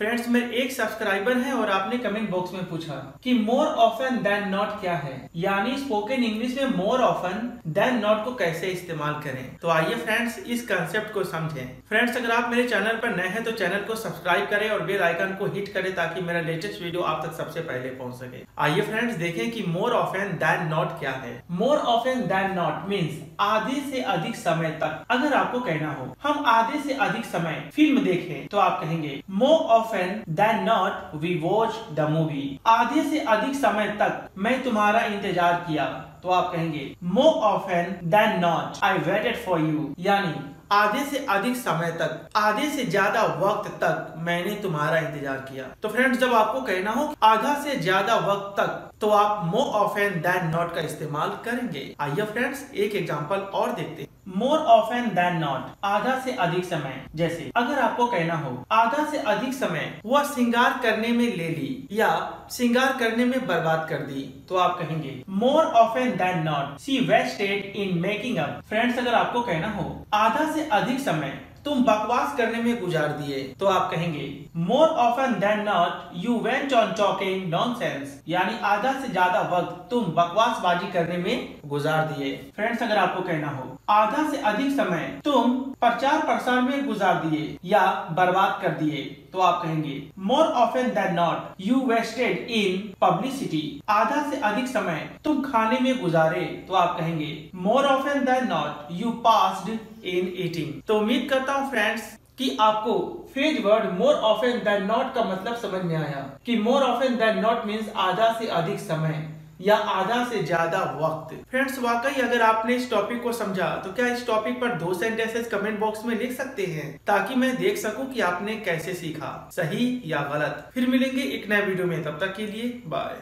Friends मेरे एक subscriber है और आपने कमेंट बॉक्स में पूछा कि मोर ऑफन देन नॉट क्या है? यानी स्पोकन इंग्लिश में मोर ऑफन देन नॉट को कैसे इस्तेमाल करें? तो आइए फ्रेंड्स इस कंसेप्ट को समझें। फ्रेंड्स अगर आप मेरे चैनल पर नए हैं तो चैनल को सब्सक्राइब करें और बेल आइकन को हिट करें ताकि मेरा लेटेस्ट वीडियो आप तक सबसे पहले पहुँच सके। आइए फ्रेंड्स देखें कि मोर ऑफन देन नॉट क्या है। More often then not means आधे से अधिक समय तक। अगर आपको कहना हो, हम आधे से अधिक समय फ़िल्म देखें तो आप कहेंगे more often then not we watch the movie आधे से अधिक समय तक मैं तुम्हारा इंतज़ार किया तो आप कहेंगे more often then not I waited for you यानी, आधे से अधिक समय तक, आधे से ज़्यादा वक्त तक मैंने तुम्हारा इंतज़ार किया। तो फ्रेंड्स जब आपको कहना हो आधा से ज़्यादा वक्त तक तो आप मोर ऑफन देन नॉट का इस्तेमाल करेंगे। आइए फ्रेंड्स एक एग्जांपल और देखते हैं। मोर ऑफन देन नॉट आधा से अधिक समय। जैसे, अगर आपको कहना हो, आधा से अधिक समय वह श्रृंगार करने में ले ली या श्रृंगार करने में बर्बाद कर दी तो आप कहेंगे more often then not see wasted in making up friends अगर आपको कहना हो, आधा से अधिक समय तुम बकवास करने में गुजार दिए। तो आप कहेंगे more often then not you went on talking nonsense यानी आधा से ज़्यादा वक्त तुम बकवासबाजी करने में गुजार दिए। फ्रेंड्स अगर आपको कहना हो, आधा से अधिक समय तुम प्रचार प्रसार में गुजार दिए या बर्बाद कर दिए तो आप कहेंगे more often then not you wasted in publicity आधा से अधिक समय तुम खाने में गुजारे तो आप कहेंगे more often then not you passed in eating तो उम्मीद करता हूँ फ्रेंड्स कि आपको phrase word more often then not का मतलब समझ में आया कि more often then not means आधा से अधिक समय या आधा से ज़्यादा वक्त। फ्रेंड्स वाकई अगर आपने इस टॉपिक को समझा तो क्या इस टॉपिक पर दो सेंटेंसेस कमेंट बॉक्स में लिख सकते हैं, ताकि मैं देख सकूँ कि आपने कैसे सीखा, सही या गलत। फिर मिलेंगे एक नए वीडियो में, तब तक के लिए बाय